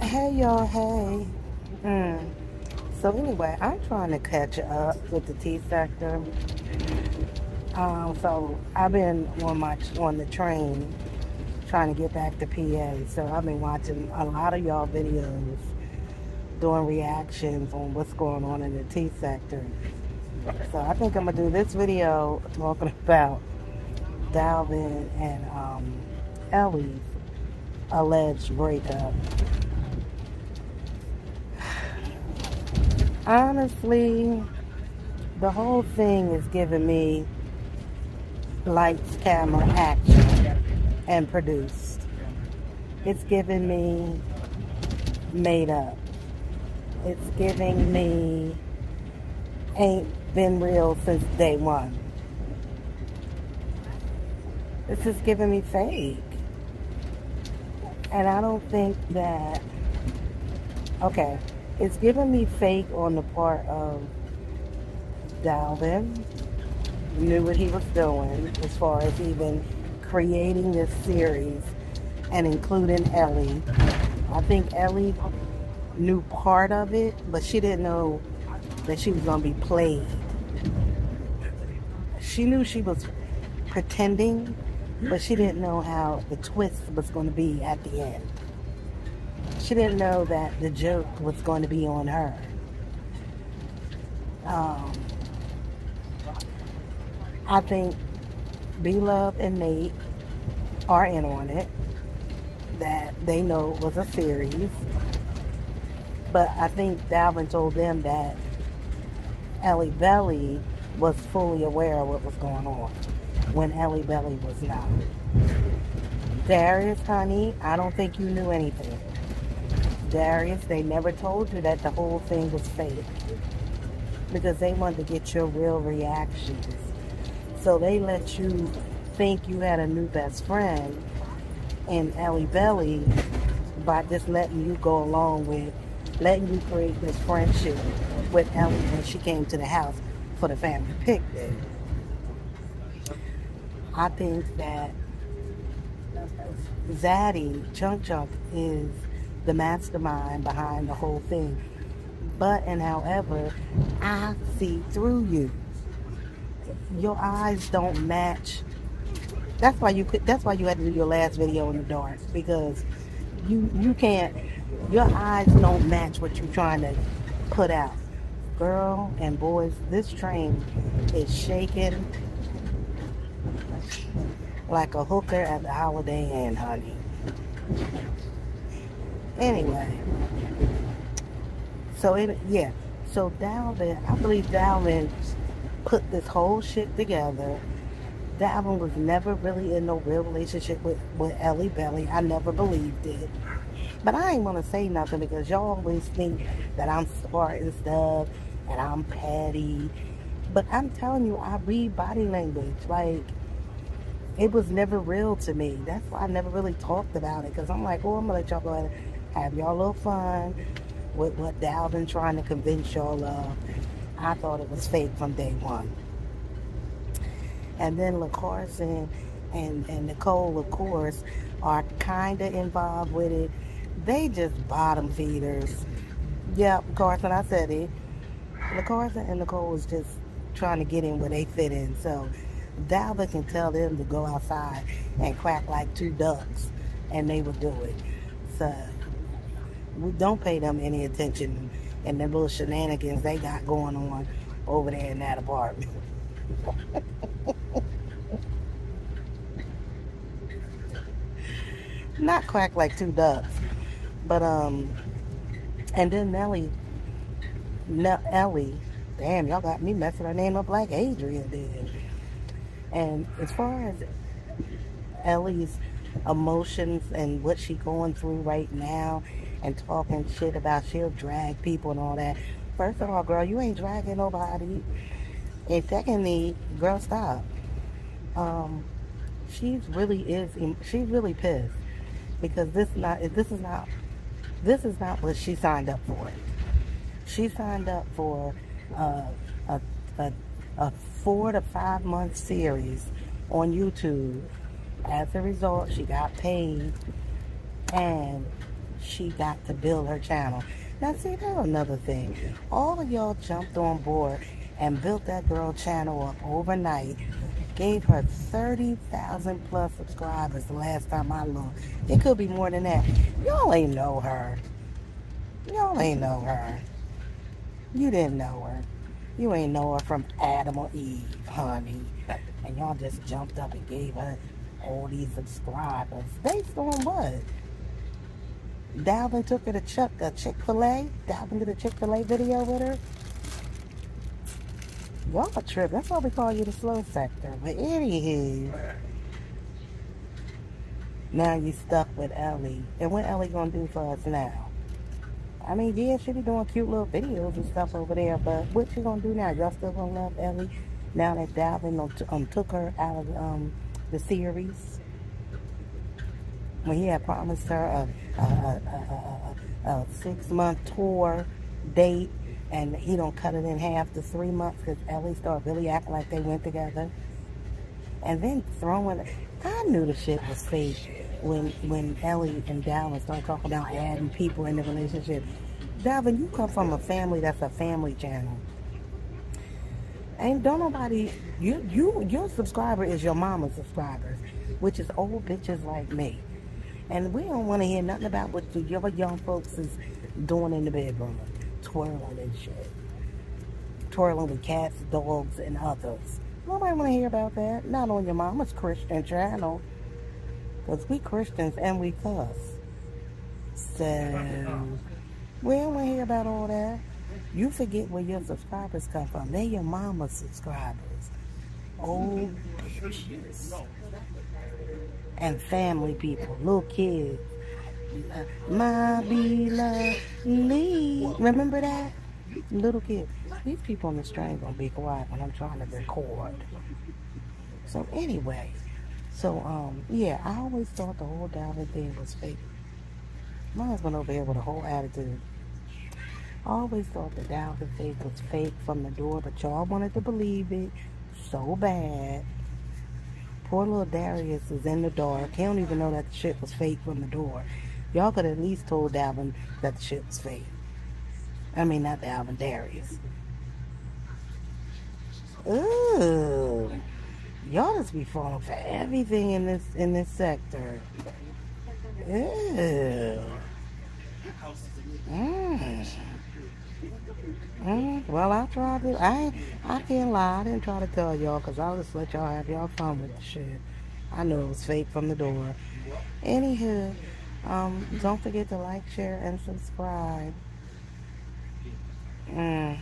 Hey y'all, hey. Mm. So anyway, I'm trying to catch up with the T sector. Um, so I've been on my on the train trying to get back to PA. So I've been watching a lot of y'all videos doing reactions on what's going on in the T sector. So I think I'm gonna do this video talking about Dalvin and um, Ellie's alleged breakup. Honestly, the whole thing is giving me lights, camera, action, and produced. It's giving me made up. It's giving me ain't been real since day one. This is giving me fake. And I don't think that, okay, it's giving me fake on the part of Dalvin. Knew what he was doing as far as even creating this series and including Ellie. I think Ellie knew part of it, but she didn't know that she was going to be played. She knew she was pretending, but she didn't know how the twist was going to be at the end. She didn't know that the joke was going to be on her. Um, I think B-Love and Nate are in on it. That they know it was a series. But I think Dalvin told them that Ellie Belly was fully aware of what was going on when Ellie Belly was not. Darius, honey, I don't think you knew anything. Darius, they never told you that the whole thing was fake. Because they wanted to get your real reactions. So they let you think you had a new best friend in Ellie Belly by just letting you go along with, letting you create this friendship with Ellie when she came to the house for the family picnic. I think that Zaddy Chunk Chunk is the mastermind behind the whole thing. But and however, I see through you. Your eyes don't match. That's why you could. That's why you had to do your last video in the dark because you you can't. Your eyes don't match what you're trying to put out. Girl and boys, this train is shaking like a hooker at the Holiday Inn, honey. Anyway, so it, yeah, so Dalvin, I believe Dalvin put this whole shit together. Dalvin was never really in no real relationship with, with Ellie Belly. I never believed it. But I ain't to say nothing because y'all always think that I'm smart and stuff and I'm petty. But I'm telling you, I read body language. Like, it was never real to me. That's why I never really talked about it. Because I'm like, oh, I'm going to let y'all go ahead have y'all a little fun with what Dalvin trying to convince y'all of. I thought it was fake from day one. And then LaCarson and, and Nicole, of course, are kind of involved with it. They just bottom feeders. Yep, Carson, I said it. LaCarson and Nicole was just trying to get in where they fit in. So Dalvin can tell them to go outside and quack like two ducks, and they would do it. So we don't pay them any attention and the little shenanigans they got going on over there in that apartment. Not quack like two ducks, but um, and then Nellie, ne- Ellie, damn, y'all got me messing her name up like Adrian did. And as far as Ellie's emotions and what she's going through right now and talking shit about she'll drag people and all that. First of all, girl, you ain't dragging nobody. And secondly, girl, stop. Um, she's really is she's really pissed because this not this is not this is not what she signed up for. She signed up for uh, a, a a four to five month series on YouTube. As a result, she got paid and she got to build her channel. Now, see, that's another thing. All of y'all jumped on board and built that girl channel up overnight. Gave her 30,000 plus subscribers the last time I looked. It could be more than that. Y'all ain't know her. Y'all ain't know her. You didn't know her. You ain't know her from Adam or Eve, honey. And y'all just jumped up and gave her all these subscribers. Based on what? Dalvin took her to Chuck, a Chick-fil-A. Dalvin did a Chick-fil-A video with her. Y'all a trip. That's why we call you the slow sector. But anywho, now you stuck with Ellie. And what Ellie gonna do for us now? I mean, yeah, she be doing cute little videos and stuff over there, but what she gonna do now? Y'all still gonna love Ellie now that Dalvin um, took her out of um, the series? When he had promised her a, a, a, a six-month tour date and he don't cut it in half to three months because Ellie started really acting like they went together. And then throwing, I knew the shit was fake when when Ellie and Dalvin started talking about adding people in the relationship. Dalvin, you come from a family that's a family channel. And don't nobody you you your subscriber is your mama's subscribers, which is old bitches like me. And we don't want to hear nothing about what your young folks is doing in the bedroom, twirling and shit. Twirling with cats, dogs, and others. Nobody want to hear about that. Not on your mama's Christian channel. Because we Christians and we cuss. So, we don't want to hear about all that. You forget where your subscribers come from. They're your mama's subscribers. Old bitches. And family people, little kids. My beloved. Remember that? Little kids. These people on the train gonna be quiet when I'm trying to record. So anyway, so, um, yeah, I always thought the whole Dalvin thing was fake. My husband over here with a whole attitude. I always thought the Dalvin thing was fake from the door, but y'all wanted to believe it so bad. Poor little Darius is in the dark. He don't even know that the shit was fake from the door. Y'all could at least told Dalvin that the shit was fake. I mean, not Dalvin, Darius. Ooh. Y'all just be falling for everything in this in this sector. Ew. Mm. Mm. Well, I tried to. I I can't lie. I didn't try to tell y'all because I just let y'all have y'all fun with the shit. I knew it was fake from the door. Anywho, um, don't forget to like, share, and subscribe. Mm.